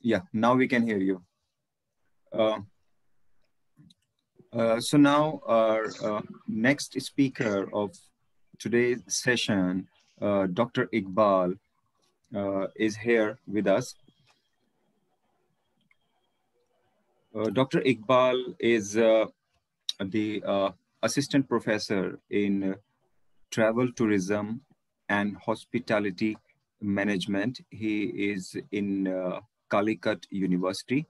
Yeah, now we can hear you. Uh, uh, so now our uh, next speaker of today's session, uh, Dr. Iqbal, uh, is here with us. Uh, Dr. Iqbal is the assistant professor in travel tourism and hospitality management. He is in Khallikote University,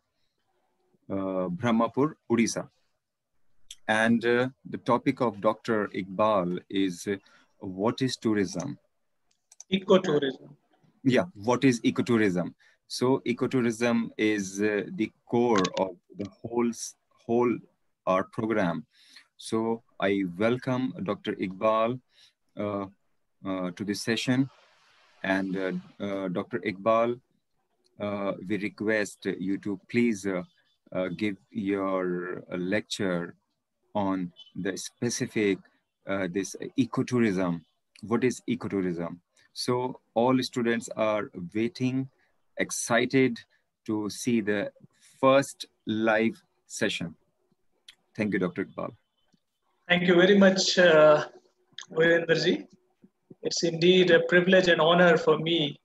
uh, Brahmapur, Odisha. And uh, the topic of Dr. Iqbal is uh, what is tourism? Ecotourism. Yeah, what is ecotourism? So ecotourism is uh, the core of the whole, whole our program. So I welcome Dr. Iqbal uh, uh, to this session. And uh, Dr. Iqbal, Uh, we request you to please uh, uh, give your lecture on the specific this ecotourism. What is ecotourism? So all students are waiting, excited to see the first live session. Thank you, Dr. Iqbal. Thank you very much, uh. It's indeed a privilege and honor for me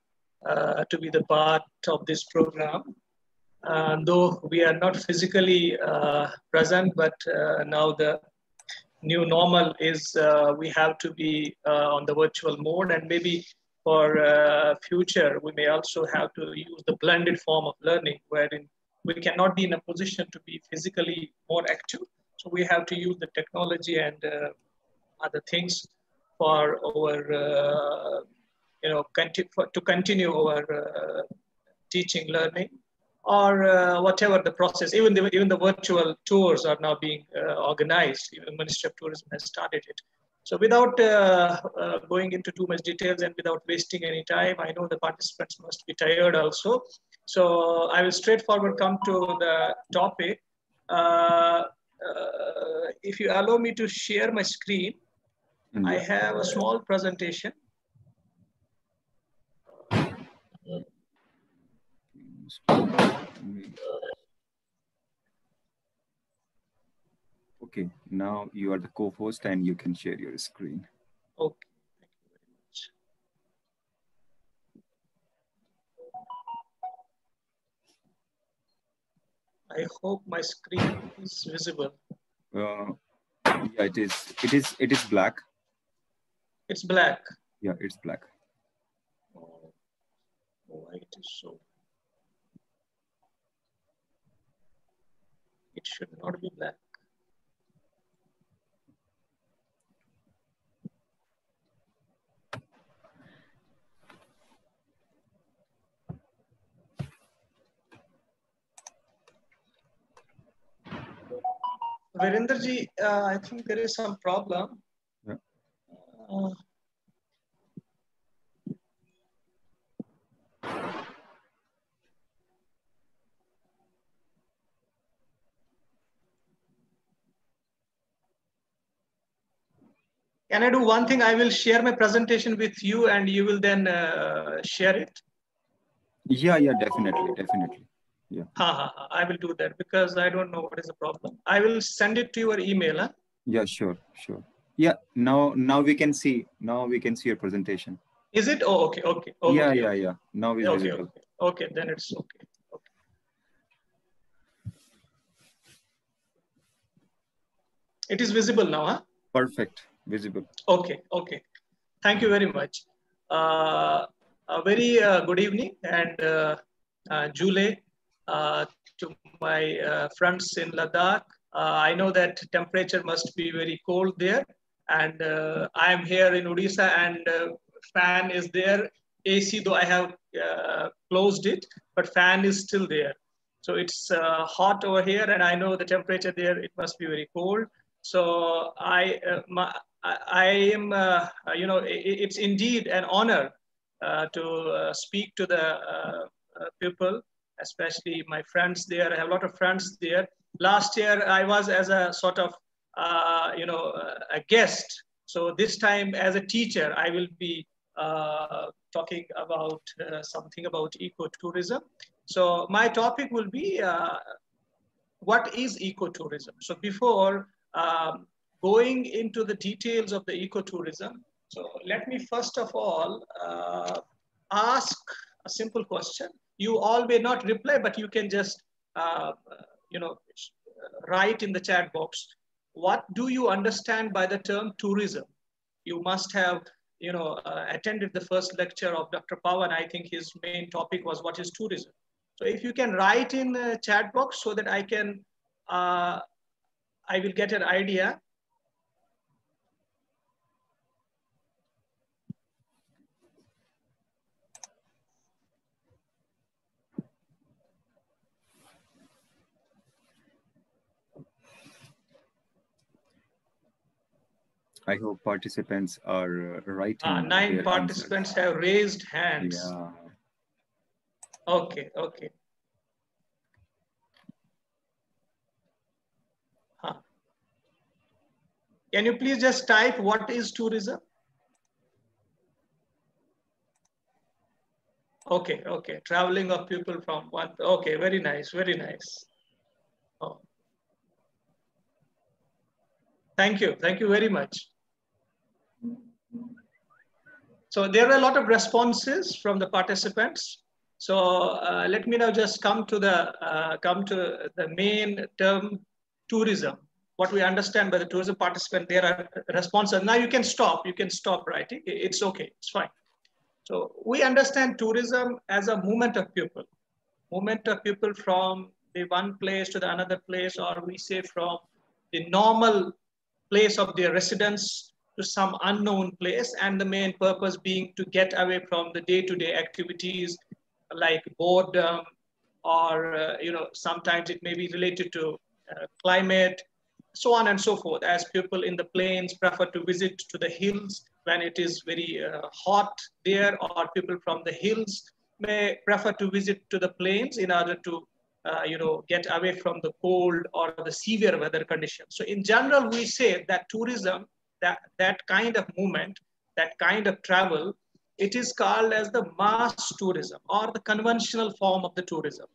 uh, to be the part of this program. Uh, though we are not physically uh, present, but uh, now the new normal is uh, we have to be uh, on the virtual mode and maybe for future we may also have to use the blended form of learning wherein we cannot be in a position to be physically more active so we have to use the technology and other things for our, you know, conti- for, to continue our uh, teaching, learning, or uh, whatever the process. Even the, even the virtual tours are now being uh, organized. Even the Ministry of Tourism has started it. So without uh, uh, going into too much details and without wasting any time, I know the participants must be tired also. So I will straightforward come to the topic. Uh, uh, if you allow me to share my screen, mm-hmm. I have a small presentation. Okay, now you are the co-host and you can share your screen. Okay. I hope my screen is visible. Uh, yeah, it is. It is. It is black. It's black. Yeah, it's black. Oh, why it is so? It should not be black. Virendraji, uh, I think there is some problem. Yeah. Uh, Can I do one thing? I will share my presentation with you and you will then uh, share it. Yeah, yeah, definitely, definitely. Yeah. Ha, ha, ha. i will do that because i don't know what is the problem. I will send it to your email huh? yeah sure sure. Yeah now now we can see now we can see your presentation. Is it? Oh okay okay, okay. Yeah yeah yeah. Now it's okay, visible. okay. Okay then it's okay. Okay. It is visible now huh? Perfect visible okay okay thank you very much uh, a very uh, good evening and uh, uh, Julley uh, to my uh, friends in Ladakh. Uh, I know that temperature must be very cold there. And I am here in Odisha and fan is there. AC, though I have closed it, but fan is still there. So it's hot over here, and I know the temperature there, it must be very cold. So I, my, I, I am, uh, you know, it, it's indeed an honor to speak to the people especially my friends there. I have a lot of friends there. Last year, I was as a sort of, uh, you know, a guest. So this time, as a teacher, I will be uh, talking about uh, something about ecotourism. So my topic will be uh, what is ecotourism. So before um, going into the details of the ecotourism, so let me first of all uh, ask a simple question. You all may not reply, but you can just uh, you know write in the chat box. What do you understand by the term tourism? You must have you know, uh, attended the first lecture of Dr. Pawan, I think his main topic was what is tourism. So if you can write in the chat box so that I can, uh, I will get an idea. I hope participants are writing. Uh, nine participants answers. have raised hands. Yeah. Okay, okay. Huh. Can you please just type what is tourism? Okay, okay. Traveling of people from one. Okay, very nice, very nice. Oh. Thank you, thank you very much. So there are a lot of responses from the participants. So uh, let me now just come to the uh, come to the main term tourism. What we understand by the tourism participant, there are responses. Now you can stop. You can stop writing. It's okay. It's fine. So we understand tourism as a movement of people, movement of people from the one place to the another place, or we say from the normal place of their residence to some unknown place and the main purpose being to get away from the day-to-day -day activities like boredom or uh, you know sometimes it may be related to uh, climate so on and so forth. As people in the plains prefer to visit to the hills when it is very uh, hot there or people from the hills may prefer to visit to the plains in order to uh, you know get away from the cold or the severe weather conditions. So in general we say that tourism that, that kind of movement, that kind of travel, it is called as the mass tourism or the conventional form of the tourism.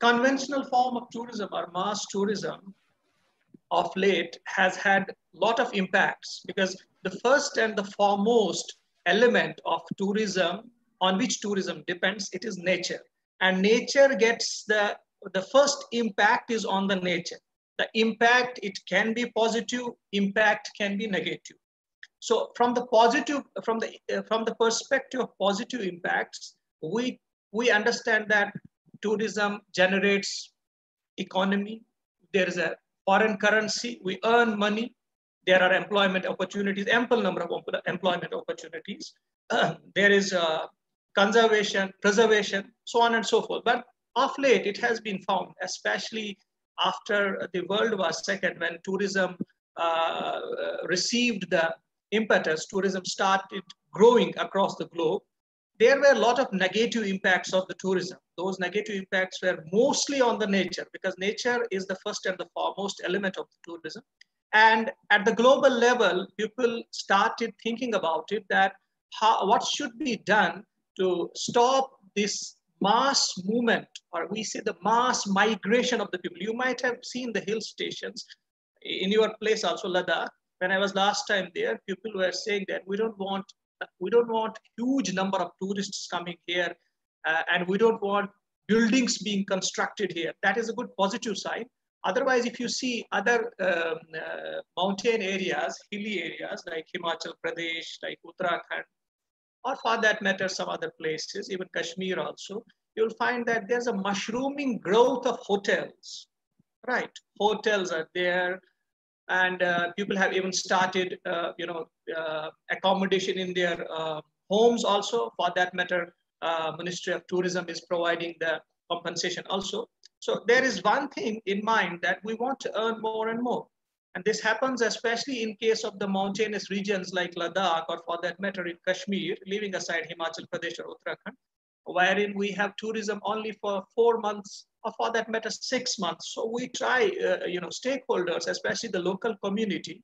Conventional form of tourism or mass tourism of late has had a lot of impacts because the first and the foremost element of tourism on which tourism depends, it is nature. And nature gets the, the first impact is on the nature the impact, it can be positive, impact can be negative. So from the positive, from the, uh, from the perspective of positive impacts, we, we understand that tourism generates economy. There is a foreign currency, we earn money. There are employment opportunities, ample number of employment opportunities. Uh, there is uh, conservation, preservation, so on and so forth. But of late, it has been found, especially after the World War II, when tourism uh, received the impetus, tourism started growing across the globe, there were a lot of negative impacts of the tourism. Those negative impacts were mostly on the nature because nature is the first and the foremost element of tourism. And at the global level, people started thinking about it that how, what should be done to stop this mass movement, or we say the mass migration of the people. You might have seen the hill stations in your place also, Ladakh. When I was last time there, people were saying that we don't want we don't want huge number of tourists coming here, uh, and we don't want buildings being constructed here. That is a good positive sign. Otherwise, if you see other um, uh, mountain areas, hilly areas like Himachal Pradesh, like Uttarakhand, or for that matter, some other places, even Kashmir also, you'll find that there's a mushrooming growth of hotels, right? Hotels are there, and uh, people have even started, uh, you know, uh, accommodation in their uh, homes also. For that matter, uh, Ministry of Tourism is providing the compensation also. So there is one thing in mind that we want to earn more and more. And this happens especially in case of the mountainous regions like Ladakh or for that matter in Kashmir, leaving aside Himachal Pradesh or Uttarakhand, wherein we have tourism only for four months or for that matter, six months. So we try, uh, you know, stakeholders, especially the local community,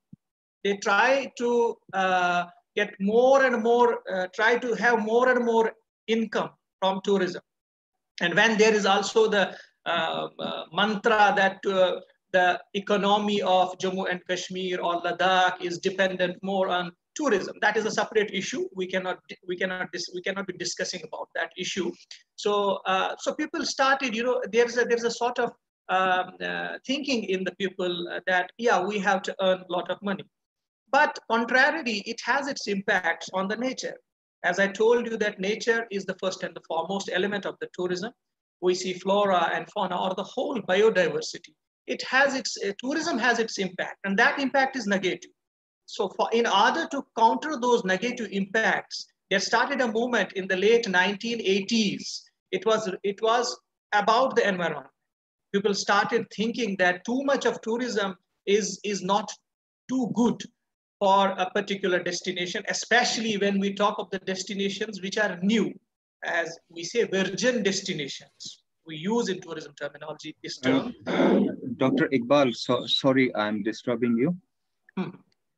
they try to uh, get more and more, uh, try to have more and more income from tourism. And when there is also the uh, uh, mantra that uh, the economy of Jammu and Kashmir or Ladakh is dependent more on tourism. That is a separate issue. We cannot we cannot we cannot be discussing about that issue. So uh, so people started. You know, there's a there's a sort of um, uh, thinking in the people that yeah we have to earn a lot of money, but contrarily it has its impacts on the nature. As I told you that nature is the first and the foremost element of the tourism. We see flora and fauna or the whole biodiversity it has its uh, tourism has its impact and that impact is negative. So for in order to counter those negative impacts there started a movement in the late 1980s it was it was about the environment. People started thinking that too much of tourism is is not too good for a particular destination especially when we talk of the destinations which are new. As we say virgin destinations. We use in tourism terminology this term. Dr. Iqbal, so, sorry, I'm disturbing you. Hmm.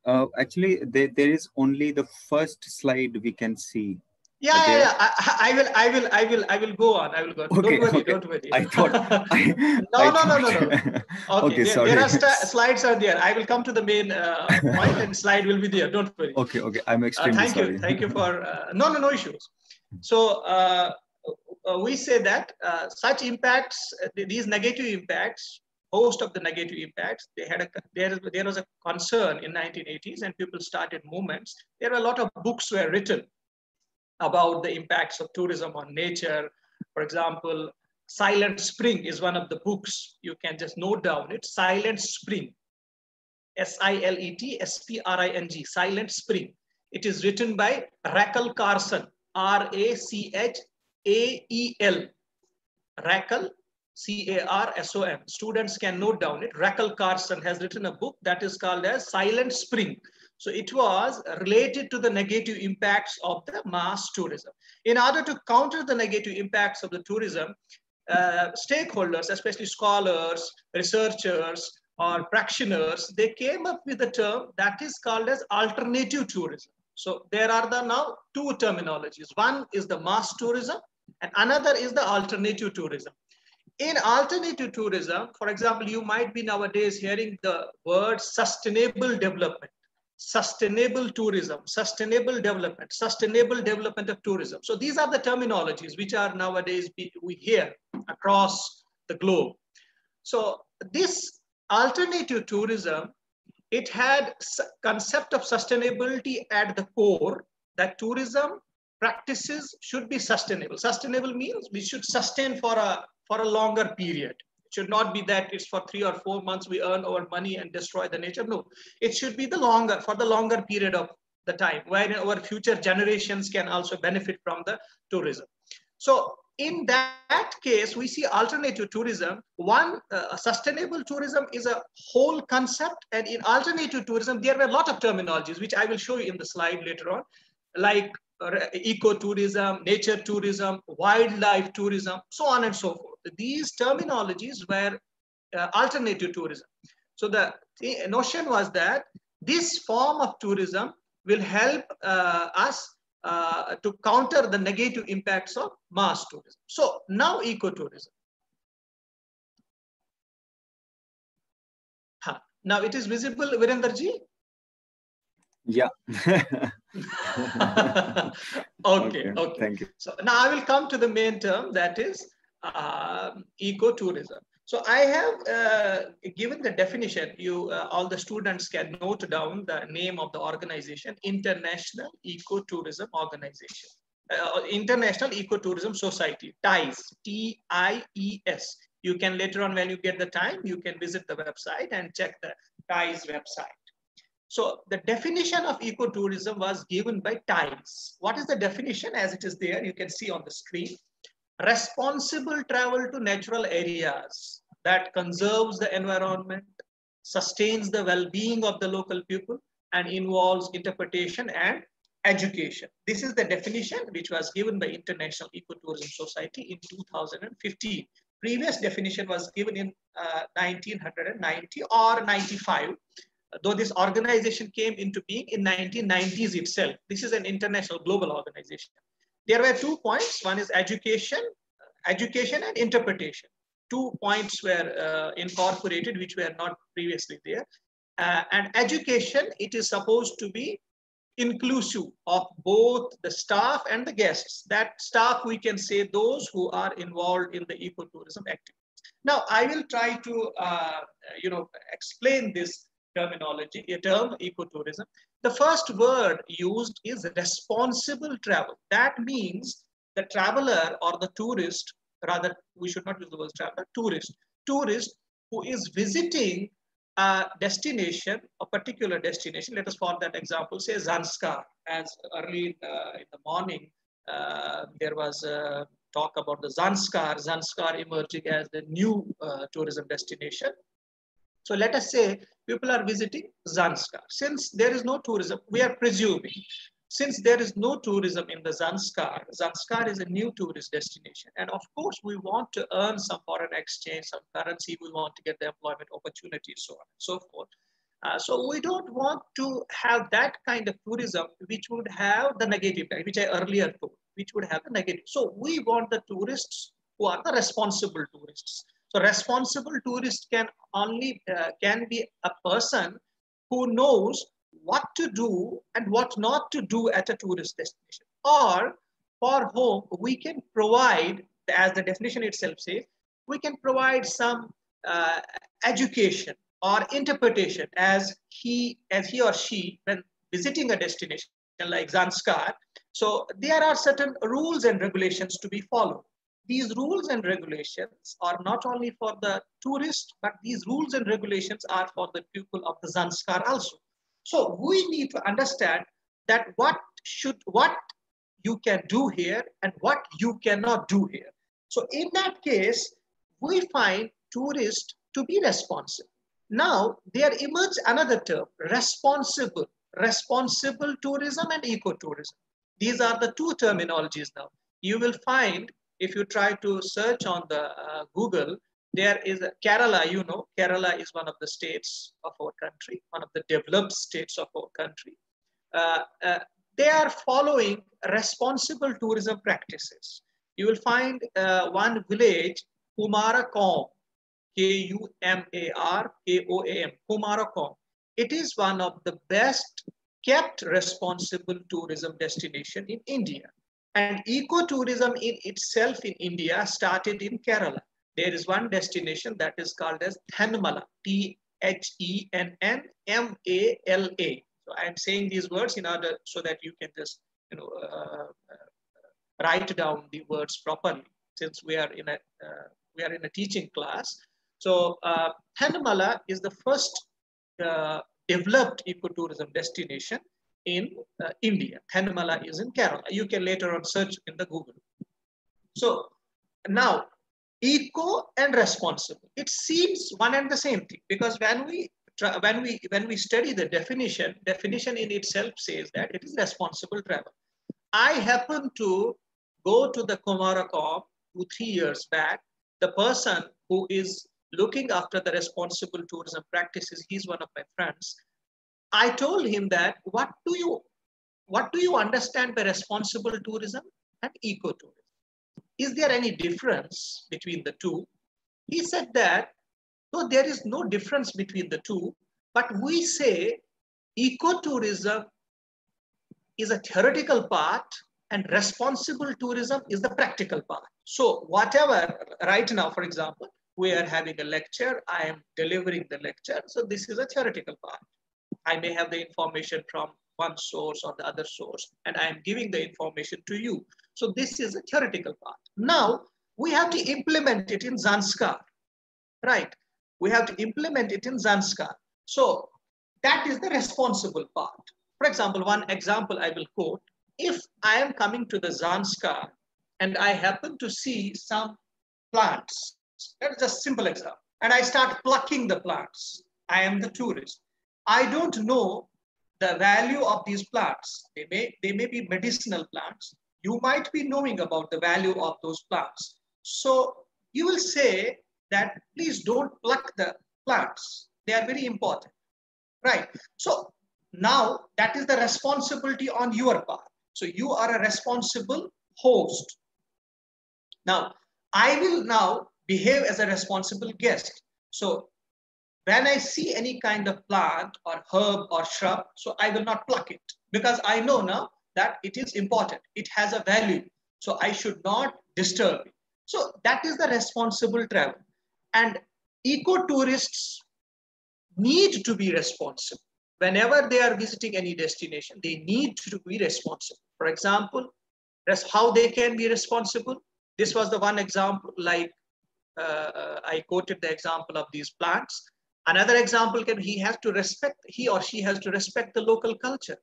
Uh, actually, there, there is only the first slide we can see. Yeah, yeah, yeah. I, I, will, I will, I will, I will go on. I will go. On. Okay, don't worry, okay. don't worry. I thought. I, no, I no, thought... no, no, no, Okay, okay there, sorry. there are slides are there. I will come to the main uh, point, and slide will be there. Don't worry. Okay, okay. I'm uh, extremely uh, thank sorry. you, thank you for. Uh, no, no, no issues. So uh, uh, we say that uh, such impacts, uh, these negative impacts, most of the negative impacts, they had a, there, there was a concern in 1980s and people started movements. There were a lot of books were written about the impacts of tourism on nature. For example, Silent Spring is one of the books. You can just note down it. Silent Spring, S-I-L-E-T-S-P-R-I-N-G, Silent Spring. It is written by Rachel Carson, R-A-C-H AEL, Rachel, C-A-R-S-O-N. Students can note down it. Rachel Carson has written a book that is called as Silent Spring. So it was related to the negative impacts of the mass tourism. In order to counter the negative impacts of the tourism, uh, stakeholders, especially scholars, researchers, or practitioners, they came up with a term that is called as alternative tourism. So there are the now two terminologies. One is the mass tourism and another is the alternative tourism. In alternative tourism, for example, you might be nowadays hearing the word sustainable development, sustainable tourism, sustainable development, sustainable development of tourism. So these are the terminologies which are nowadays we hear across the globe. So this alternative tourism, it had concept of sustainability at the core that tourism practices should be sustainable. Sustainable means we should sustain for a, for a longer period. It should not be that it's for three or four months we earn our money and destroy the nature. No, it should be the longer, for the longer period of the time where our future generations can also benefit from the tourism. So in that case, we see alternative tourism. One, uh, sustainable tourism is a whole concept. And in alternative tourism, there are a lot of terminologies, which I will show you in the slide later on, like ecotourism, nature tourism, wildlife tourism, so on and so forth. These terminologies were uh, alternative tourism. So the, the, notion was that this form of tourism will help uh, us uh, to counter the negative impacts of mass tourism. So now ecotourism. Huh. Now it is visible, Virendraji? Yeah. okay, okay, okay. Thank you. So now I will come to the main term that is uh, ecotourism. So I have uh, given the definition. You, uh, all the students can note down the name of the organization, International Ecotourism Organization, uh, International Ecotourism Society, TIES, T-I-E-S. You can later on, when you get the time, you can visit the website and check the TIES website. So the definition of ecotourism was given by TIES. What is the definition as it is there? You can see on the screen. Responsible travel to natural areas that conserves the environment, sustains the well-being of the local people, and involves interpretation and education. This is the definition which was given by International Ecotourism Society in 2015. Previous definition was given in uh, 1990 or 95 though this organization came into being in 1990s itself. This is an international global organization. There were two points. One is education, education and interpretation. Two points were uh, incorporated, which were not previously there. Uh, and education, it is supposed to be inclusive of both the staff and the guests. That staff, we can say those who are involved in the ecotourism activity. Now, I will try to, uh, you know, explain this terminology, a term ecotourism. The first word used is responsible travel. That means the traveler or the tourist, rather, we should not use the word traveler, tourist, tourist who is visiting a destination, a particular destination. Let us for that example say Zanskar. As early uh, in the morning, uh, there was a talk about the Zanskar, Zanskar emerging as the new uh, tourism destination. So let us say people are visiting Zanskar. Since there is no tourism, we are presuming, since there is no tourism in the Zanskar, Zanskar is a new tourist destination. And of course, we want to earn some foreign exchange, some currency, we want to get the employment opportunities, so on and so forth. Uh, so we don't want to have that kind of tourism which would have the negative, which I earlier told which would have the negative. So we want the tourists who are the responsible tourists. So responsible tourist can only uh, can be a person who knows what to do and what not to do at a tourist destination. Or for whom we can provide, as the definition itself says, we can provide some uh, education or interpretation as he as he or she when visiting a destination like Zanskar so there are certain rules and regulations to be followed. These rules and regulations are not only for the tourist, but these rules and regulations are for the people of the Zanskar also. So we need to understand that what should, what you can do here and what you cannot do here. So in that case, we find tourists to be responsible. Now there emerges another term, responsible, responsible tourism and ecotourism. These are the two terminologies now. You will find if you try to search on the uh, Google, there is a, Kerala, you know, Kerala is one of the states of our country, one of the developed states of our country. Uh, uh, they are following responsible tourism practices. You will find uh, one village, Kumarakom, K-U-M-A-R-K-O-A-M, Kumarakom. It is one of the best kept responsible tourism destination in India. And ecotourism in itself in India started in Kerala. There is one destination that is called as Thenmala, T-H-E-N-N-M-A-L-A. So I'm saying these words in order so that you can just you know uh, uh, write down the words properly since we are in a uh, we are in a teaching class. So uh, is the first uh, developed ecotourism destination in uh, India. Thenmala is in Kerala. You can later on search in the Google. So now, eco and responsible. It seems one and the same thing because when we when we when we study the definition, definition in itself says that it is responsible travel. I happen to go to the Kumarakom two three years back. The person who is looking after the responsible tourism practices. He's one of my friends. I told him that what do you what do you understand by responsible tourism and ecotourism? Is there any difference between the two? He said that no, there is no difference between the two, but we say ecotourism is a theoretical part and responsible tourism is the practical part. So whatever, right now, for example, we are having a lecture, I am delivering the lecture. So this is a theoretical part. I may have the information from one source or the other source, and I am giving the information to you. So this is a theoretical part. Now, we have to implement it in Zanskar, right? We have to implement it in Zanskar. So that is the responsible part. For example, one example I will quote, if I am coming to the Zanskar and I happen to see some plants that is a simple example. And I start plucking the plants. I am the tourist. I don't know the value of these plants. They may, they may be medicinal plants. You might be knowing about the value of those plants. So you will say that please don't pluck the plants. They are very important, right? So now that is the responsibility on your part. So you are a responsible host. Now, I will now behave as a responsible guest. So when I see any kind of plant or herb or shrub, so I will not pluck it because I know now that it is important. It has a value. So I should not disturb it. So that is the responsible travel. And eco-tourists need to be responsible. Whenever they are visiting any destination, they need to be responsible. For example, that's how they can be responsible. This was the one example, like uh, I quoted the example of these plants. Another example can he has to respect, he or she has to respect the local culture.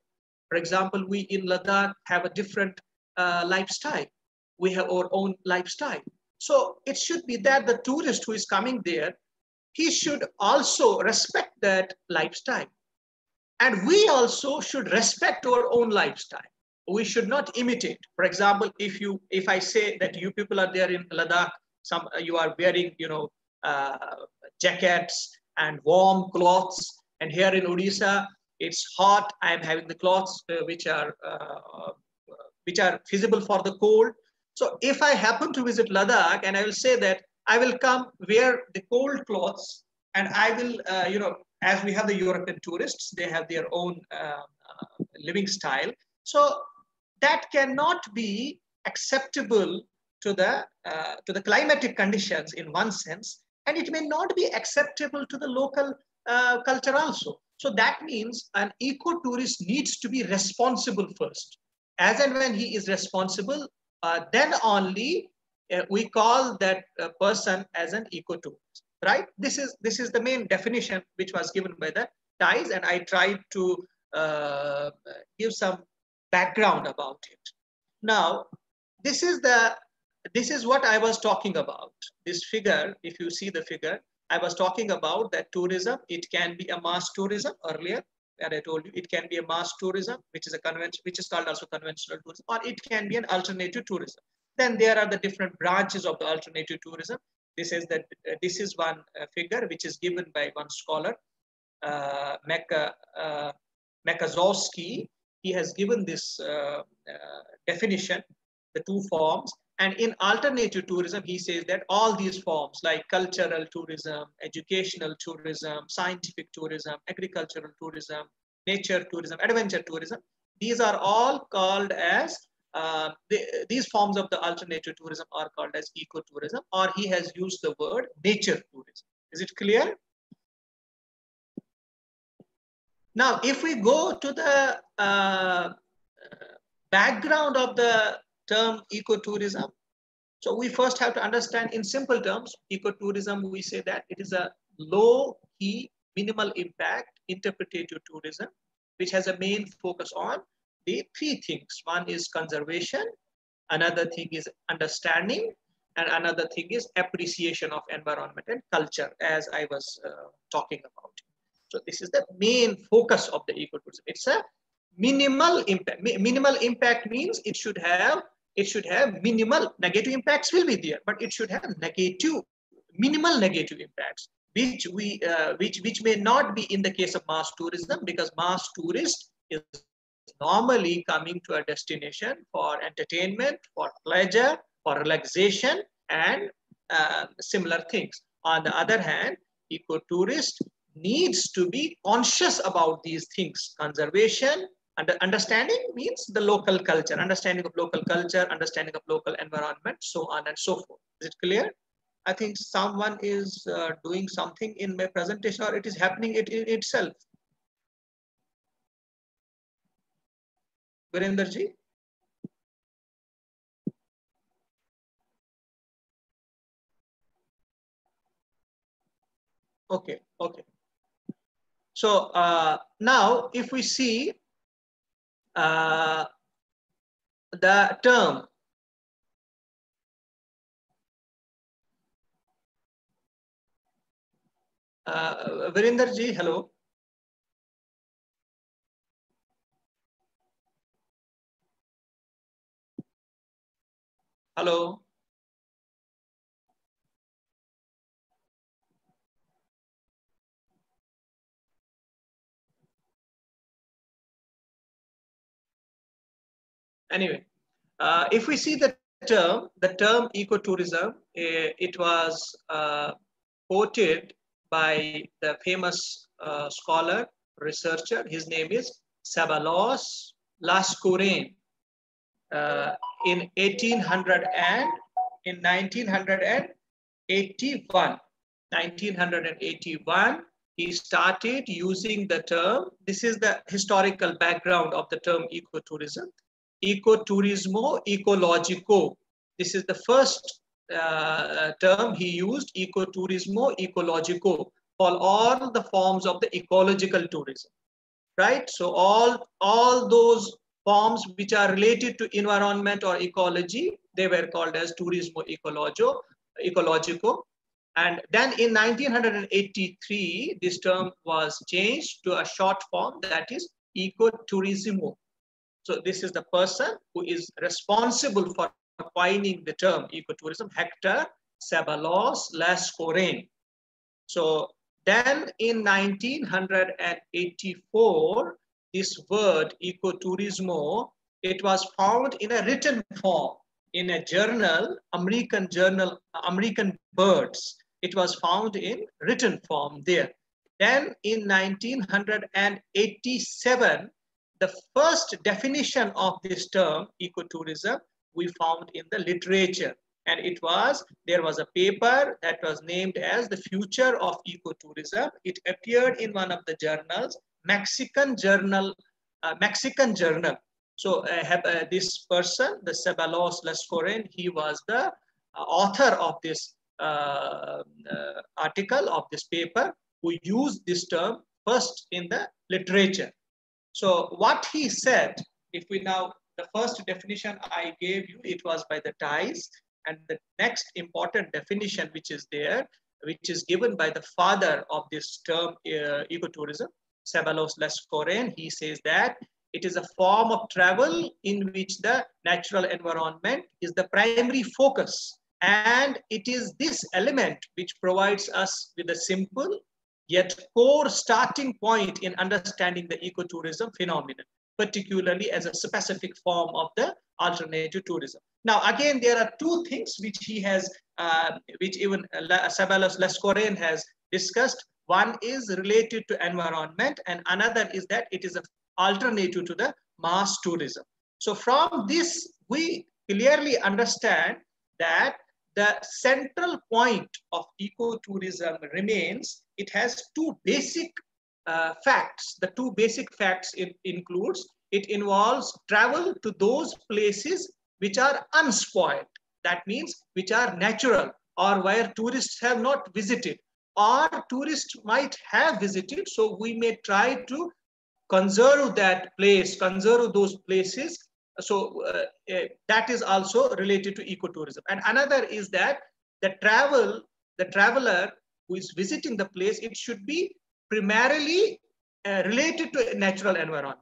For example, we in Ladakh have a different uh, lifestyle. We have our own lifestyle. So it should be that the tourist who is coming there, he should also respect that lifestyle. And we also should respect our own lifestyle. We should not imitate. For example, if you, if I say that you people are there in Ladakh, some you are wearing, you know, uh, jackets and warm clothes, and here in Odisha, it's hot. I am having the clothes uh, which are uh, which are feasible for the cold. So if I happen to visit Ladakh and I will say that I will come wear the cold clothes and I will, uh, you know, as we have the European tourists, they have their own uh, uh, living style. So that cannot be acceptable to the, uh, to the climatic conditions in one sense, and it may not be acceptable to the local uh, culture also. So that means an eco-tourist needs to be responsible first. As and when he is responsible, uh, then only uh, we call that uh, person as an eco-tourist, right? This is, this is the main definition which was given by the TIES and I tried to uh, give some background about it. Now, this is the this is what I was talking about. This figure, if you see the figure, I was talking about that tourism, it can be a mass tourism earlier, and I told you it can be a mass tourism, which is a convention, which is called also conventional tourism, or it can be an alternative tourism. Then there are the different branches of the alternative tourism. This is that uh, this is one uh, figure which is given by one scholar, uh, Meka, uh, Mieczkowski. He has given this uh, uh, definition, the two forms. And in alternative tourism, he says that all these forms like cultural tourism, educational tourism, scientific tourism, agricultural tourism, nature tourism, adventure tourism, these are all called as uh, the, these forms of the alternative tourism are called as ecotourism, or he has used the word nature tourism. Is it clear? Now, if we go to the uh, background of the term ecotourism, so we first have to understand in simple terms, ecotourism, we say that it is a low key, minimal impact interpretative tourism, which has a main focus on the three things. One is conservation, another thing is understanding, and another thing is appreciation of environment and culture, as I was uh, talking about. So this is the main focus of the ecotourism. It's a minimal impact. minimal impact means it should have it should have minimal negative impacts will be there, but it should have negative minimal negative impacts, which we uh, which which may not be in the case of mass tourism because mass tourist is normally coming to a destination for entertainment, for pleasure, for relaxation, and uh, similar things. On the other hand, eco-tourist needs to be conscious about these things, conservation, and understanding means the local culture, understanding of local culture, understanding of local environment, so on and so forth. Is it clear? I think someone is uh, doing something in my presentation or it is happening it, it itself. Virenderji? Okay, okay. So uh, now if we see uh, the term uh, Virinder ji, hello. Hello. Anyway, uh, if we see the term, the term ecotourism, uh, it was uh, quoted by the famous uh, scholar, researcher. His name is Ceballos Lascuráin. Uh, in 1800 and in 1981, 1981, he started using the term. This is the historical background of the term ecotourism. Ecoturismo ecologico. This is the first uh, term he used, ecoturismo ecologico, for all the forms of the ecological tourism, right? So all, all those forms which are related to environment or ecology, they were called as turismo ecologico. ecologico. And then in 1983, this term was changed to a short form that is ecoturismo. So this is the person who is responsible for coining the term ecotourism, Hector Ceballos Lascuráin. So then in 1984, this word ecoturismo, it was found in a written form in a journal, American journal, American Birds. It was found in written form there. Then in 1987, the first definition of this term, ecotourism, we found in the literature. And it was, there was a paper that was named as the future of ecotourism. It appeared in one of the journals, Mexican journal, uh, Mexican journal. So uh, have, uh, this person, the Ceballos Lascuráin, he was the uh, author of this uh, uh, article of this paper who used this term first in the literature. So what he said, if we now, the first definition I gave you, it was by the TIES. And the next important definition which is there, which is given by the father of this term uh, ecotourism, Ceballos Lascuráin, he says that it is a form of travel in which the natural environment is the primary focus. And it is this element which provides us with a simple yet core starting point in understanding the ecotourism phenomenon, particularly as a specific form of the alternative tourism. Now, again, there are two things which he has, uh, which even Ceballos Lascuráin has discussed. One is related to environment and another is that it is an alternative to the mass tourism. So from this, we clearly understand that the central point of ecotourism remains it has two basic uh, facts. The two basic facts it includes, it involves travel to those places which are unspoiled. That means which are natural or where tourists have not visited or tourists might have visited. So we may try to conserve that place, conserve those places. So uh, uh, that is also related to ecotourism. And another is that the travel, the traveler who is visiting the place, it should be primarily uh, related to natural environment.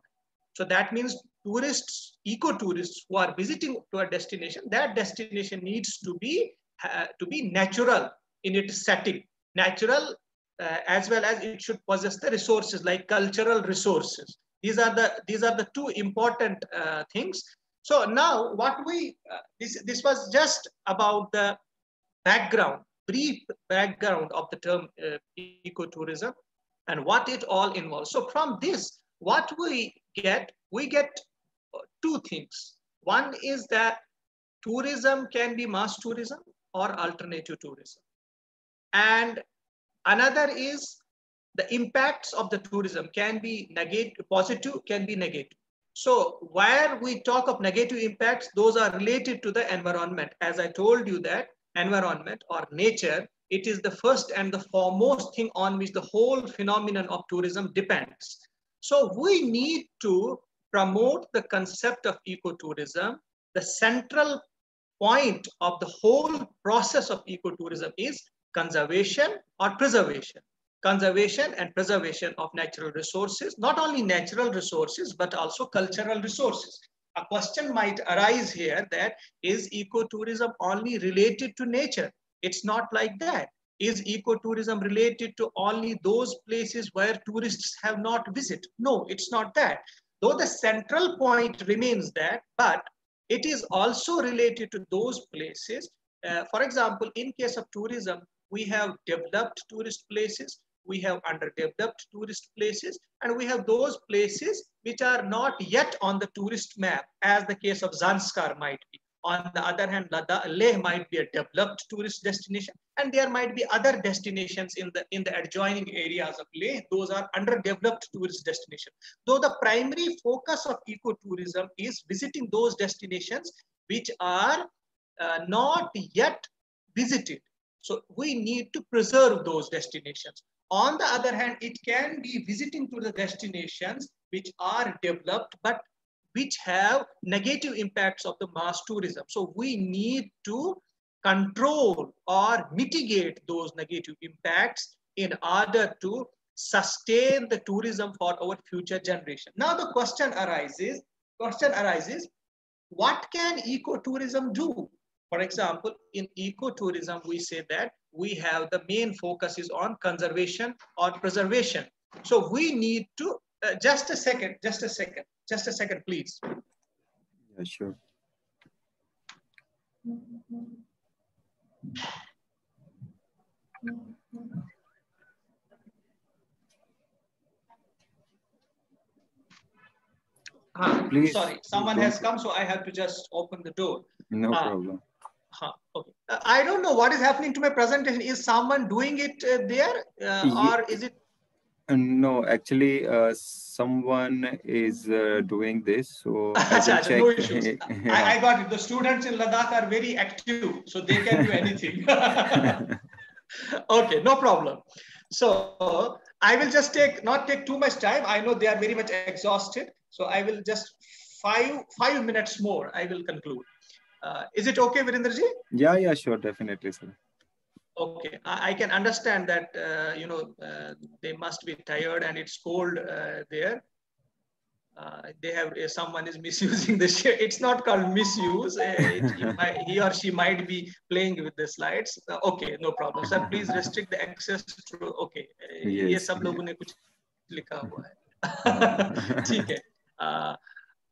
So that means tourists, eco-tourists who are visiting to a destination, that destination needs to be uh, to be natural in its setting, natural uh, as well as it should possess the resources like cultural resources. These are the these are the two important uh, things. So now what we uh, this this was just about the background brief background of the term uh, ecotourism and what it all involves. So from this, what we get, we get uh, two things. One is that tourism can be mass tourism or alternative tourism. And another is the impacts of the tourism can be negative, positive, can be negative. So where we talk of negative impacts, those are related to the environment. As I told you that environment or nature, it is the first and the foremost thing on which the whole phenomenon of tourism depends. So we need to promote the concept of ecotourism. The central point of the whole process of ecotourism is conservation or preservation. Conservation and preservation of natural resources, not only natural resources, but also cultural resources a question might arise here that is ecotourism only related to nature? It's not like that. Is ecotourism related to only those places where tourists have not visited? No, it's not that. Though the central point remains that, but it is also related to those places. Uh, for example, in case of tourism, we have developed tourist places, we have underdeveloped tourist places, and we have those places which are not yet on the tourist map, as the case of Zanskar might be. On the other hand, Leh might be a developed tourist destination, and there might be other destinations in the in the adjoining areas of Leh. Those are underdeveloped tourist destinations. Though the primary focus of ecotourism is visiting those destinations which are uh, not yet visited. So we need to preserve those destinations. On the other hand, it can be visiting to the destinations which are developed but which have negative impacts of the mass tourism. So we need to control or mitigate those negative impacts in order to sustain the tourism for our future generation. Now the question arises, question arises, what can ecotourism do? For example, in ecotourism, we say that we have the main focus is on conservation or preservation. So we need to, uh, just a second, just a second. Just a second, please. Yeah, sure. Uh, Please, sorry, someone has come, so I have to just open the door. No Ah. problem. Huh, okay. Uh, I don't know what is happening to my presentation. Is someone doing it uh, there, uh, or is it? Uh, No, actually, uh, someone is uh, doing this, so I Acha, will acha, check. no issues. Yeah. I, I got it. The students in Ladakh are very active, so they can do anything. okay, no problem. So I will just take not take too much time. I know they are very much exhausted, so I will just five five minutes more. I will conclude. Uh, is it okay, Virendraji? Yeah, yeah, sure, definitely, sir. Okay, I, I can understand that uh, you know uh, they must be tired and it's cold uh, there. Uh, they have uh, someone is misusing the share. It's not called misuse. Uh, it, he, might, he or she might be playing with the slides. Uh, okay, no problem. Sir, please restrict the access to. Okay, uh, ये Yes, सब yes. लोगों ने कुछ लिखा हुआ है. ठीक है. Uh,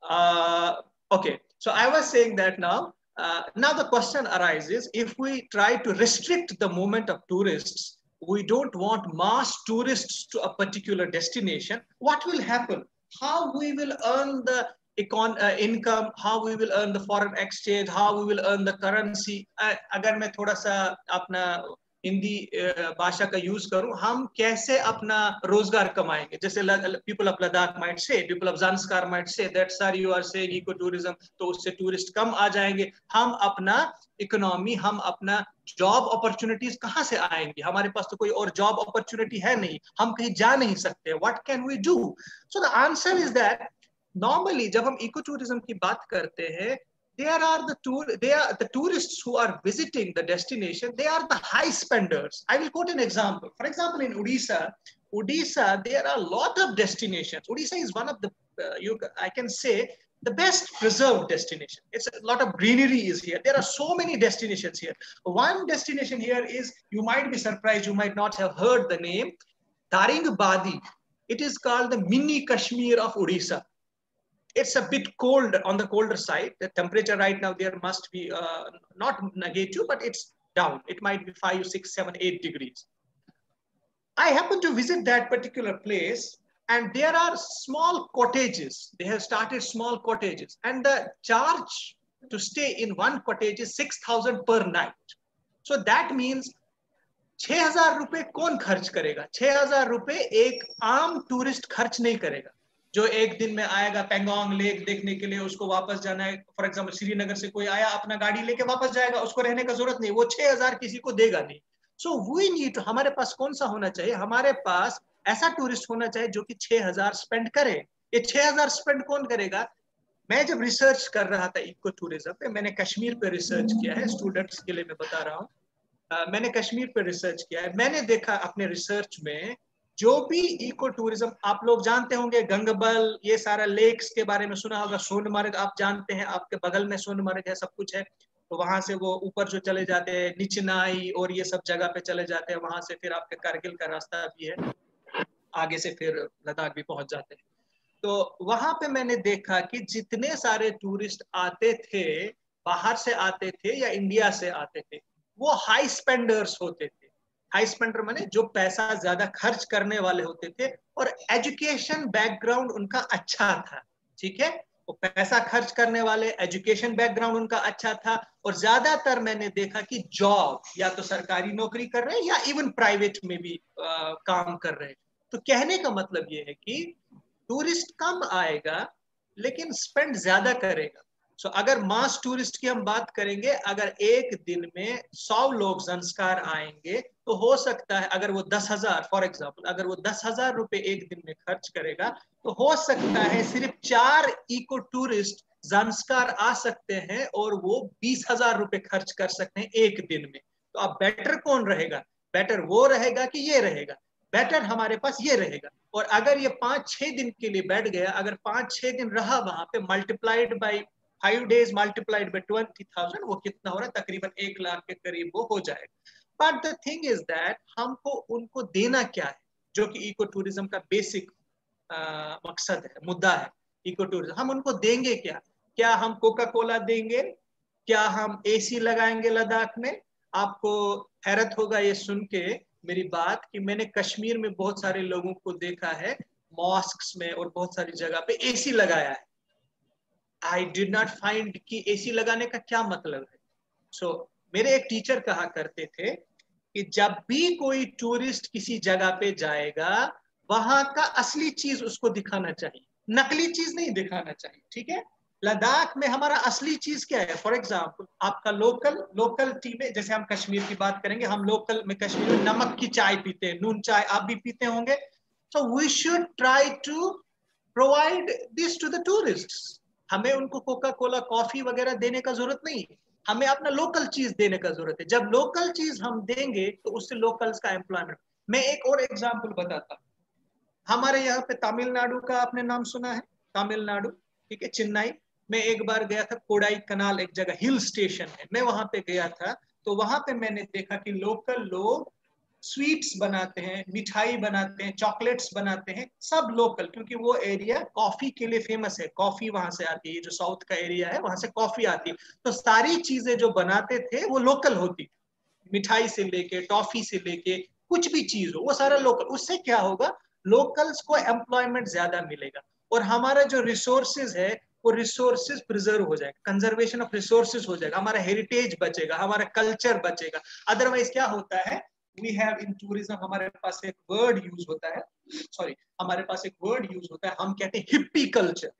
uh, okay, so I was saying that now. Uh, now the question arises: If we try to restrict the movement of tourists, we don't want mass tourists to a particular destination. What will happen? How we will earn the econ uh, income? How we will earn the foreign exchange? How we will earn the currency? Uh, अगर मैं थोड़ा सा अपना हिंदी भाषा का use करूँ, हम कैसे अपना रोज़गार कमाएँगे? जैसे पीपल ऑफ़ लद्दाख माइट से पीपल ऑफ़ जानस्कार माइट से that sir you are saying eco tourism तो उससे टूरिस्ट कम आ जाएँगे। हम अपना इकोनॉमी हम अपना जॉब अपॉर्चुनिटीज़ कहाँ से आएँगे? हमारे पास तो कोई और जॉब अपॉर्चुनिटी है नहीं। हम कहीं जा नहीं सकते। What can we do so the answer is that normally जब हम इको टूरिज़्म की बात करते हैं there are the tour they are the tourists who are visiting the destination they are the high spenders. I will quote an example. For example in odisha odisha there are a lot of destinations. Odisha is one of the uh, you i can say the best preserved destination. It's a lot of greenery is here. There are so many destinations here. One destination here is you might be surprised you might not have heard the name daringbadi. It is called the mini kashmir of odisha it's a bit cold on the colder side. The temperature right now there must be uh, not negative, but it's down. It might be five, six, seven, eight degrees. I happened to visit that particular place, and there are small cottages. They have started small cottages, and the charge to stay in one cottage is six thousand per night. So that means छह हजार रुपए कौन खर्च करेगा छह हजार रुपए एक आम टूरिस्ट खर्च नहीं करेगा जो एक दिन में आएगा पेंगोंग लेक देखने के लिए, उसको वापस जाना है। फॉर एग्ज़ाम्पल श्रीनगर से कोई आया, अपना गाड़ी लेके वापस जाएगा, उसको रहने का ज़रूरत नहीं, वो छह हज़ार किसी को देगा नहीं। सो वी नीड हमारे पास कौन सा होना चाहिए? हमारे पास ऐसा टूरिस्ट होना चाहिए जो कि छह हज़ार स्पेंड करे। ये छह हज़ार स्पेंड कौन करेगा? मैं जब रिसर्च कर रहा था इको टूरिज़्म पे, मैंने कश्मीर पे रिसर्च किया है। स्टूडेंट्स के लिए मैं बता रहा हूँ। मैंने कश्मीर पे रिसर्च किया है। मैंने देखा अपने रिसर्च में जो भी इको टूरिज़्म आप लोग जानते होंगे, गंगबल, ये सारा लेक्स के बारे में सुना होगा, सोनमर्ग आप जानते हैं, आपके बगल में सोनमर्ग है, सब कुछ है तो वहाँ से वो ऊपर जो चले जाते हैं, निचनाई और ये सब जगह पे चले जाते हैं, वहाँ से फिर आपके कारगिल का रास्ता भी है, आगे से फिर लद्दाख भी पहुँच जाते हैं। तो वहाँ पे मैंने देखा कि जितने सारे टूरिस्ट आते थे, बाहर से आते थे या इंडिया से आते थे, वो हाई स्पेंडर्स होते थे। हाई स्पेंडर माने जो पैसा ज़्यादा खर्च करने वाले होते थे और एजुकेशन बैकग्राउंड उनका अच्छा था ठीक है? वो पैसा खर्च करने वाले एजुकेशन बैकग्राउंड उनका अच्छा था और ज़्यादातर मैंने देखा कि जॉब या तो सरकारी नौकरी कर रहे हैं या इवन प्राइवेट में भी आ, काम कर रहे हैं। तो कहने का मतलब ये है कि टूरिस्ट कम आएगा लेकिन स्पेंड ज़्यादा करेगा। सो अगर मास टूरिस्ट की हम बात करेंगे, अगर एक दिन में सौ लोग संस्कार आएँगे तो हो सकता है अगर वो दस हज़ार फॉर एग्ज़ाम्पल अगर वो दस हज़ार रुपए एक दिन में खर्च करेगा तो हो सकता है सिर्फ़ चार इको टूरिस्ट जानस्कार आ सकते हैं और वो बीस हज़ार रुपए खर्च कर सकते हैं एक दिन में। तो अब बेटर कौन रहेगा? बेटर वो रहेगा कि ये रहेगा। बेटर हमारे पास ये रहेगा। और अगर ये पाँच छह दिन के लिए बैठ गया, अगर पाँच छह दिन रहा वहाँ पे multiplied by five days multiplied by twenty thousand वो कितना हो रहा है? तकरीबन एक लाख के करीब वो हो जाएगा। But the thing is that हमको उनको देना क्या है? जो कि इको टूरिज़्म का बेसिक मकसद है, मुद्दा है इको टूरिज़्म हम उनको देंगे क्या? क्या हम कोका कोला देंगे? क्या हम एसी लगाएँगे लद्दाख में? आपको हैरत होगा ये सुन के मेरी बात कि मैंने कश्मीर में बहुत सारे लोगों को देखा है मॉस्क में और बहुत सारी जगह पे एसी लगाया है। आई डिड नॉट फाइंड कि एसी लगाने का क्या मतलब है? सो so, मेरे एक टीचर कहा करते थे कि जब भी कोई टूरिस्ट किसी जगह पे जाएगा वहाँ का असली चीज़ उसको दिखाना चाहिए। नकली चीज़ नहीं दिखाना चाहिए ठीक है? लद्दाख में हमारा असली चीज़ क्या है? फॉर एग्ज़ाम्पल आपका लोकल लोकल टी में जैसे हम कश्मीर की बात करेंगे हम लोकल में कश्मीर में नमक की चाय पीते हैं नून चाय आप भी पीते होंगे। So we should try to provide this to the tourist हमें उनको कोका कोला कॉफ़ी वगैरह देने का ज़रूरत नहीं हमें अपना लोकल चीज़ देने का ज़रूरत है। जब लोकल चीज़ हम देंगे तो उससे लोकल्स का एम्प्लॉयमेंट मैं एक और एग्ज़ाम्पल बताता हूँ। हमारे यहाँ पे तमिलनाडु का आपने नाम सुना है? तमिलनाडु, ठीक है, चेन्नई। मैं एक बार गया था कोडाई कनाल, एक जगह, हिल स्टेशन है। मैं वहाँ पे गया था तो वहाँ पे मैंने देखा कि लोकल लोग स्वीट्स बनाते हैं, मिठाई बनाते हैं, चॉकलेट्स बनाते हैं, सब लोकल क्योंकि वो एरिया कॉफ़ी के लिए फ़ेमस है। कॉफ़ी वहाँ से आती है जो साउथ का एरिया है, वहाँ से कॉफ़ी आती है। तो सारी चीज़ें जो बनाते थे, वो लोकल होती मिठाई से लेके टॉफी से लेके, कुछ भी चीज़ हो, वो सारा लोकल उससे क्या होगा? लोकल्स को एम्प्लॉयमेंट ज़्यादा मिलेगा। और हमारा जो रिसोर्सेज है, वो रिसोर्सेज प्रिजर्व हो जाएगा। कंजर्वेशन ऑफ़ रिसोर्सेज हो जाएगा। हमारा हेरिटेज बचेगा, हमारा कल्चर बचेगा। अदरवाइज़ क्या होता है? वी हैव इन टूरिज़्म हमारे पास एक वर्ड यूज़ होता है। सॉरी हमारे पास एक वर्ड यूज़ होता है, हम कहते हैं हिप्पी कल्चर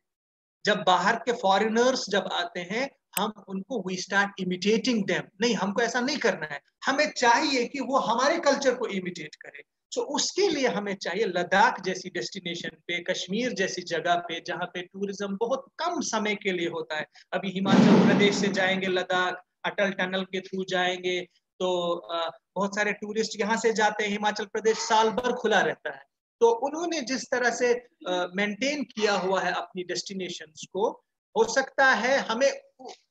जब बाहर के फॉरेनर्स जब आते हैं, हम उनको वी स्टार्ट इमिटेटिंग देम नहीं, हमको ऐसा नहीं करना है। हमें चाहिए कि वो हमारे कल्चर को इमिटेट करे। तो उसके लिए हमें चाहिए लद्दाख जैसी डेस्टिनेशन पे, कश्मीर जैसी जगह पे, जहाँ पे टूरिज़्म बहुत कम समय के लिए होता है। अभी हिमाचल प्रदेश से जाएँगे लद्दाख, अटल टनल के थ्रू जाएँगे। तो बहुत सारे टूरिस्ट यहाँ से जाते हैं, हिमाचल प्रदेश साल भर खुला रहता है। तो उन्होंने जिस तरह से मेंटेन किया हुआ है अपनी डेस्टिनेशन को, हो सकता है हमें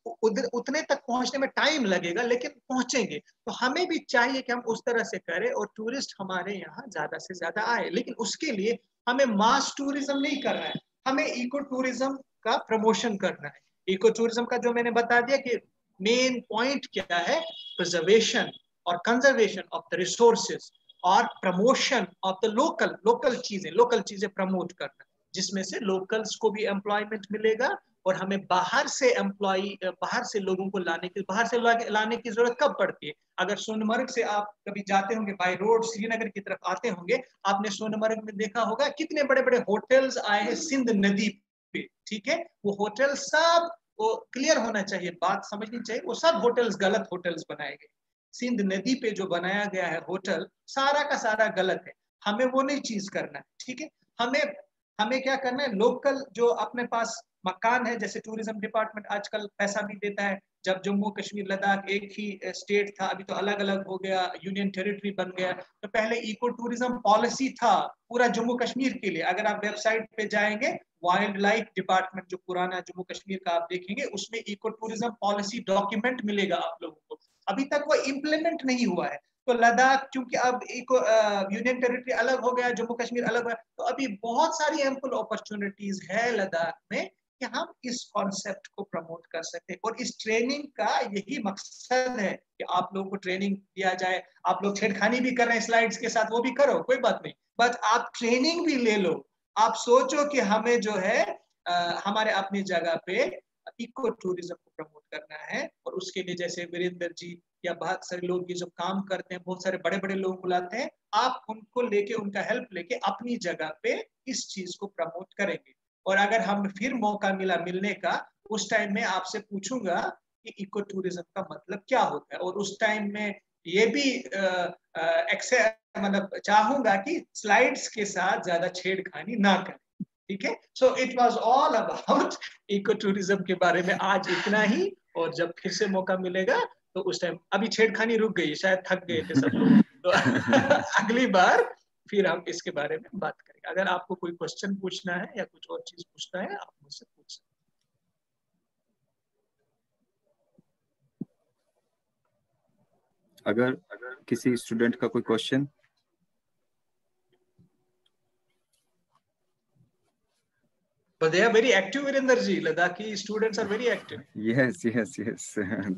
उतने तक पहुँचने में टाइम लगेगा, लेकिन पहुँचेंगे। तो हमें भी चाहिए कि हम उस तरह से करें और टूरिस्ट हमारे यहाँ ज़्यादा से ज़्यादा आए। लेकिन उसके लिए हमें मास टूरिज़्म नहीं करना है। हमें इको टूरिज़्म का प्रमोशन करना है। इको टूरिज़्म का जो मैंने बता दिया कि मेन पॉइंट क्या है? प्रिजर्वेशन और कंजर्वेशन ऑफ़ द रिसोर्सेज और promotion of the local local चीज़ें लोकल चीज़ें प्रमोट करना। जिसमें से लोकल्स को भी एम्प्लॉयमेंट मिलेगा और हमें बाहर से एम्प्लॉय बाहर से लोगों को लाने की, बाहर से लाने की ज़रूरत कब पड़ती है? अगर सोनमर्ग से आप कभी जाते होंगे बाई रोड श्रीनगर की तरफ़ आते होंगे, आपने सोनमर्ग में देखा होगा कितने बड़े बड़े होटल्स आए हैं सिंध नदी पे, ठीक है? वो होटल सब वो क्लियर होना चाहिए, बात समझनी चाहिए। वो सब होटल्स गलत होटल्स बनाए गए। सिंध नदी पे जो बनाया गया है होटल सारा का सारा गलत है। हमें वो नहीं चीज़ करना है, ठीक है? हमें हमें क्या करना है? लोकल जो अपने पास मकान है, जैसे टूरिज़्म डिपार्टमेंट आजकल पैसा भी देता है। जब जम्मू कश्मीर, लद्दाख एक ही स्टेट था, अभी तो अलग अलग हो गया यूनियन टेरिटरी बन गया। तो पहले इको टूरिज़्म पॉलिसी था पूरा जम्मू कश्मीर के लिए। अगर आप वेबसाइट पे जाएँगे वाइल्ड लाइफ डिपार्टमेंट जो पुराना जम्मू कश्मीर का आप देखेंगे, उसमें इको टूरिज़्म पॉलिसी डॉक्यूमेंट मिलेगा आप लोगों को। अभी तक वो इम्प्लीमेंट नहीं हुआ है। तो लद्दाख, क्योंकि अब एक यूनियन टेरिटरी अलग हो गया, जम्मू कश्मीर अलग हो गया तो अभी बहुत सारी एम्पल अपॉर्चुनिटीज़ है लद्दाख में कि हम इस कॉन्सेप्ट को प्रमोट कर सकते हैं और इस ट्रेनिंग का यही मकसद है कि आप लोगों को ट्रेनिंग दिया जाए। आप लोग छेड़खानी भी कर रहे हैं स्लाइड्स के साथ, वो भी करो, कोई बात नहीं। बट आप ट्रेनिंग भी ले लो। आप सोचो कि हमें जो है आ, हमारे अपनी जगह पे इको टूरिज़्म को प्रमोट करना है और उसके लिए जैसे वीरेंद्र जी या बहुत सारे लोग ये जो काम करते हैं बहुत सारे बड़े बड़े लोग बुलाते हैं आप उनको लेके उनका हेल्प लेके अपनी जगह पे इस चीज़ को प्रमोट करेंगे। और अगर हम फिर मौका मिला मिलने का उस टाइम में आपसे पूछूँगा कि इको टूरिज़्म का मतलब क्या होता है? और उस टाइम में ये भी मतलब चाहूँगा कि स्लाइड्स के साथ ज़्यादा छेड़खानी ना करें, ठीक है? So it was all about eco tourism के बारे में आज इतना ही, और जब फिर से मौका मिलेगा तो उस टाइम अभी छेड़खानी रुक गई, शायद थक गए थे सब लोग। तो अगली बार फिर हम इसके बारे में बात करेंगे। अगर आपको कोई क्वेश्चन पूछना है या कुछ और चीज़ पूछना है, आप मुझसे पूछ सकते अगर किसी स्टूडेंट का कोई question But they are very active, Virender ji. Ladakhi students are very active. Yes, yes, yes.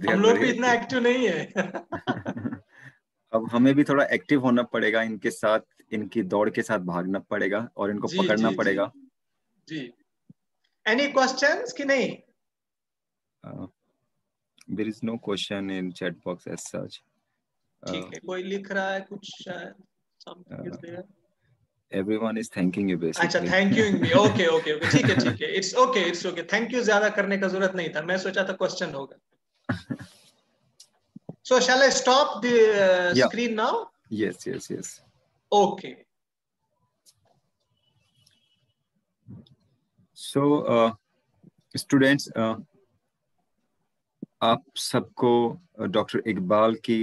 हम लोग भी इतना एक्टिव नहीं है। अब हमें भी थोड़ा एक्टिव होना पड़ेगा इनके साथ इनकी दौड़ के साथ भागना पड़ेगा और इनको जी, पकड़ना जी, पड़ेगा। जी। एनी क्वेश्चंस कि नहीं? There is no question in chat box as such ठीक है कोई लिख रहा है कुछ शायद something is there everyone is thanking you basically अच्छा thank you me okay okay okay ठीक है ठीक है it's okay it's okay thank you ज़्यादा करने का ज़रूरत नहीं था मैं सोचा था क्वेश्चन होगा so shall i stop the uh, Yeah. screen now yes yes yes okay so uh, students uh, आप सबको डॉक्टर इकबाल की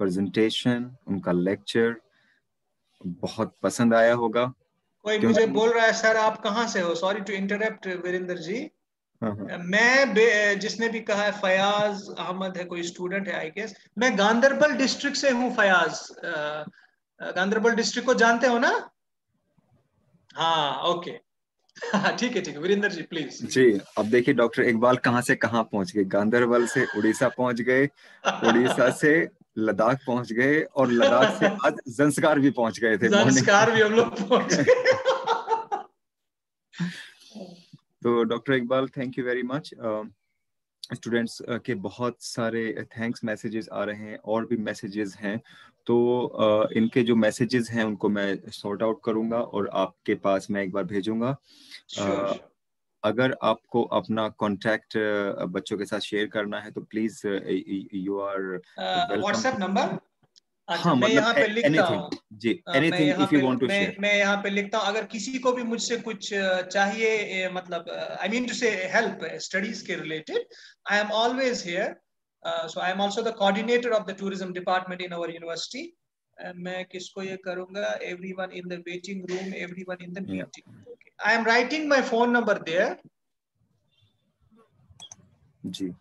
प्रेजेंटेशन उनका लेक्चर बहुत पसंद आया होगा। कोई मुझे बोल रहा है सर आप कहाँ से हो? Sorry to interrupt Virendra ji. मैं जिसने भी कहा है फयाज अहमद है कोई स्टूडेंट है आई गेस मैं गांधरबल डिस्ट्रिक्ट से हूँ फयाज गांधरबल डिस्ट्रिक्ट को जानते हो ना? हाँ ओके ठीक है ठीक है. वीरेंद्र जी प्लीज़ जी अब देखिए डॉक्टर इकबाल कहाँ से कहाँ पहुँच गए? गांधरबल से उड़ीसा पहुँच गए उड़ीसा से लद्दाख पहुँच गए और लद्दाख से आज जंस्कार भी पहुँच गए थे। संस्कार भी हम लोग पहुँच गए। तो doctor Iqbal thank you very much students के बहुत सारे थैंक्स मैसेजेस आ रहे हैं और भी मैसेजेस हैं। तो uh, इनके जो मैसेजेस हैं उनको मैं सॉर्ट आउट करूँगा और आपके पास मैं एक बार भेजूँगा। sure, uh, Sure, अगर आपको अपना कॉन्टैक्ट बच्चों के साथ शेयर करना है तो please you are WhatsApp number अच्छा हाँ मैं यहाँ पे मतलब लिखता हूँ। जी anything if you want to share मैं यहाँ पे लिखता हूँ। अगर किसी को भी मुझसे कुछ चाहिए मतलब I mean to say help studies के related I am always here so I am also the coordinator of the tourism department in our university मैं किसको ये करूँगा? Everyone in the waiting room everyone in the meeting I am writing my phone number there जी।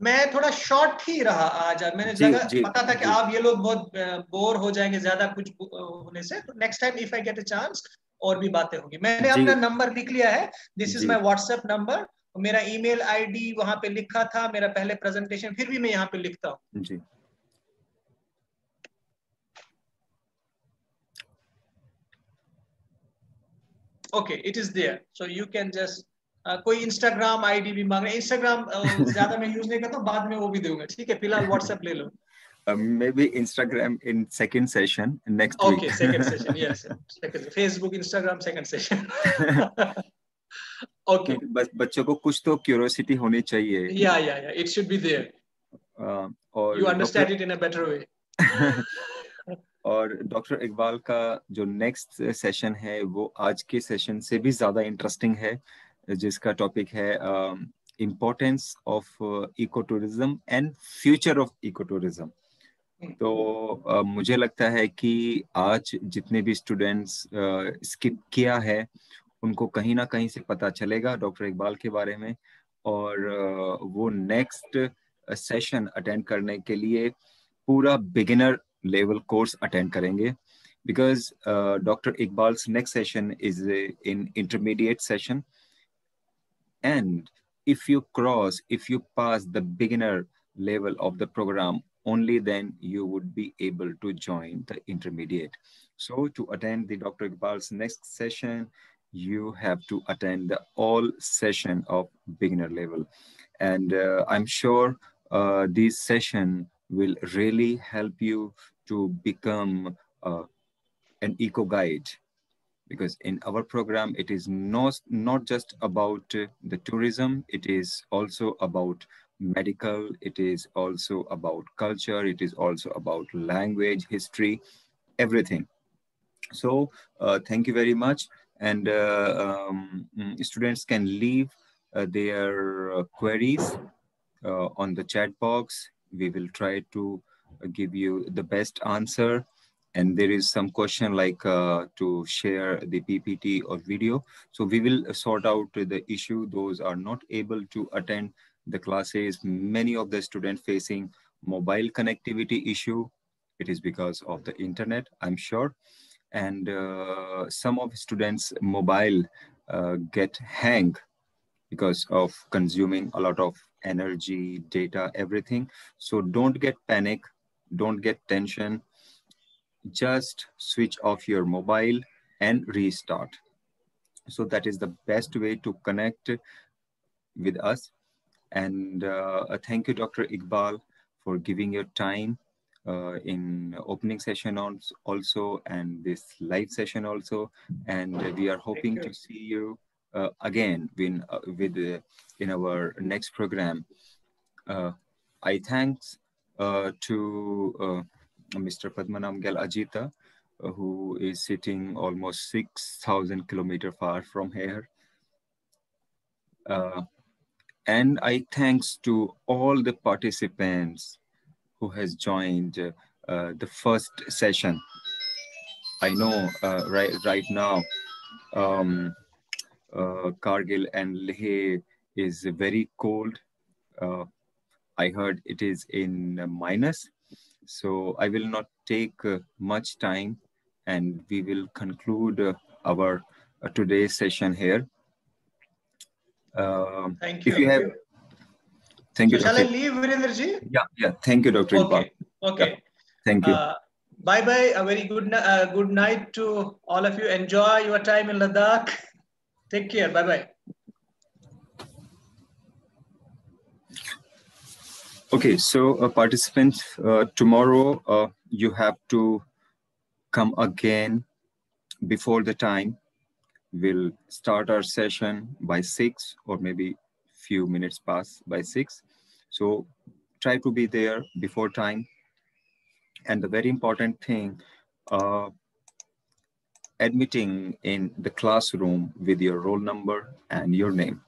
मैं थोड़ा short ही रहा आज मैंने जी, जगह जी, पता था कि आप ये लोग बहुत बोर हो जाएँगे ज़्यादा कुछ होने से। तो next time if I get a chance और भी बातें होगी। मैंने अपना नंबर लिख लिया है। This is. My WhatsApp number मेरा ईमेल आईडी वहाँ पे लिखा था। मेरा पहले प्रेजेंटेशन फिर भी मैं यहाँ पे लिखता हूँ। Okay it is there so you can just कोई इंस्टाग्राम आईडी भी मांग रहे इंस्टाग्राम uh, ज़्यादा मैं यूज़ नहीं करता हूँ बाद में वो भी दूँगा। ठीक है फ़िलहाल व्हाट्सएप ले लो। Maybe Instagram in second session next week okay second session yes second Facebook Instagram second session okay बस बच्चों को कुछ तो क्यूरियोसिटी होनी चाहिए। Yeah yeah yeah it should be there और you understand it in a better way और doctor Iqbal का जो नेक्स्ट सेशन है वो आज के सेशन से भी ज़्यादा इंटरेस्टिंग है जिसका टॉपिक है importance of eco tourism and future of eco tourism तो अ, मुझे लगता है कि आज जितने भी स्टूडेंट्स स्किप किया है उनको कहीं ना कहीं से पता चलेगा डॉक्टर इकबाल के बारे में। और अ, वो नेक्स्ट सेशन अटेंड करने के लिए पूरा beginner level course attend karenge because uh, Dr. Iqbal's next session is in intermediate session. And if you cross, if you pass the beginner level of the program, only then you would be able to join the intermediate. So to attend the Dr. Iqbal's next session, you have to attend the all session of beginner level. And uh, I'm sure uh, this session will really help you to become uh, an eco guide because in our program it is not not just about uh, the tourism it is also about medical it is also about culture it is also about language history everything. So uh, thank you very much. And uh, um, students can leave uh, their uh, queries uh, on the chat box. We will try to give you the best answer and there is some question like uh, to share the PPT or video. So we will sort out the issue. Those are not able to attend the classes. Many of the students facing mobile connectivity issue. It is because of the internet, I'm sure. And uh, some of students mobile uh, get hang because of consuming a lot of energy, data, everything. So don't get panic, don't get tension just switch off your mobile and restart. So that is the best way to connect with us. And uh, thank you, Dr. Iqbal, for giving your time uh, in opening session also and this live session also. And we are hoping to see you uh, again in, uh, with, uh, in our next program. Uh, I thanks to Mr. Padmanabh Ajita, uh, who is sitting almost 6,000 kilometer far from here. Uh, and I thanks to all the participants who has joined uh, the first session. I know uh, right, right now, um, uh, Kargil and Leh is very cold. Uh, I heard it is in minus so I will not take uh, much time and we will conclude uh, our uh, today's session here. Um, thank you. If you have, thank you. So shall I leave, Virendraji? Yeah, yeah. Thank you, Dr. Okay. Okay. Yeah. Thank you. Uh, bye bye. A very good, uh, good night to all of you. Enjoy your time in Ladakh. Take care. Bye bye. Okay, so uh, participants, uh, tomorrow uh, you have to come again before the time. We'll start our session by six or maybe few minutes past by six. So try to be there before time. And the very important thing, uh, admitting in the classroom with your roll number and your name.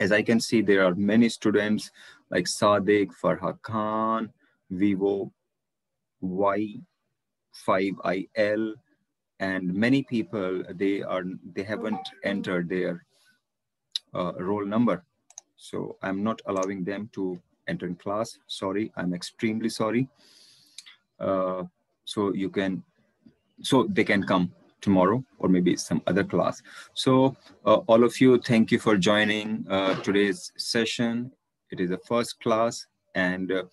As I can see, there are many students like Sadiq, Farha Khan, Vivo Y51L, and many people they are they haven't entered their uh, roll number. So I'm not allowing them to enter in class. Sorry, I'm extremely sorry. Uh, so you can, so they can come tomorrow or maybe some other class. So uh, all of you, thank you for joining uh, today's session. It is a first class and uh,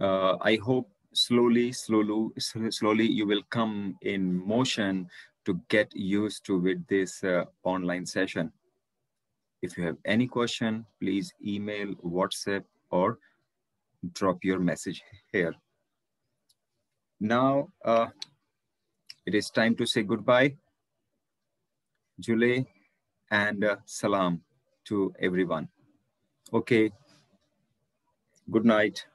uh, I hope slowly, slowly, slowly you will come in motion to get used to with this uh, online session. If you have any question, please email, WhatsApp, or drop your message here. Now, uh, it is time to say goodbye. Julley and uh, salam to everyone. Okay. Good night.